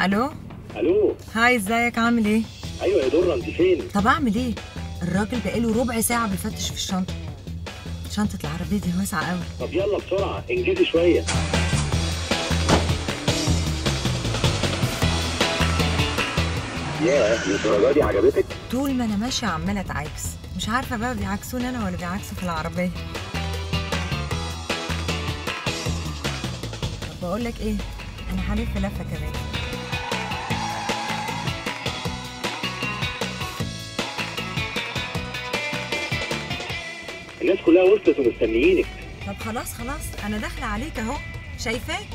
ألو؟ ألو. هاي ازيك؟ عامل إيه؟ أيوه يا درة انت فين؟ طب اعمل إيه؟ الراجل بقاله ربع ساعة بيفتش في الشنطة. شنطة العربية دي واسعة قوي. طب يلا بسرعة انجزي شوية. ياه الدرجه دي عجبتك؟ طول ما أنا ماشية عمالة اتعاكس. مش عارفة بقى بيعكسوني أنا ولا بيعكسوا في العربية. طب بقول لك إيه؟ أنا هلف لفة كمان. الناس كلها وصلت ومستنيينك. طب خلاص خلاص أنا داخلة عليك أهو. شايفاك؟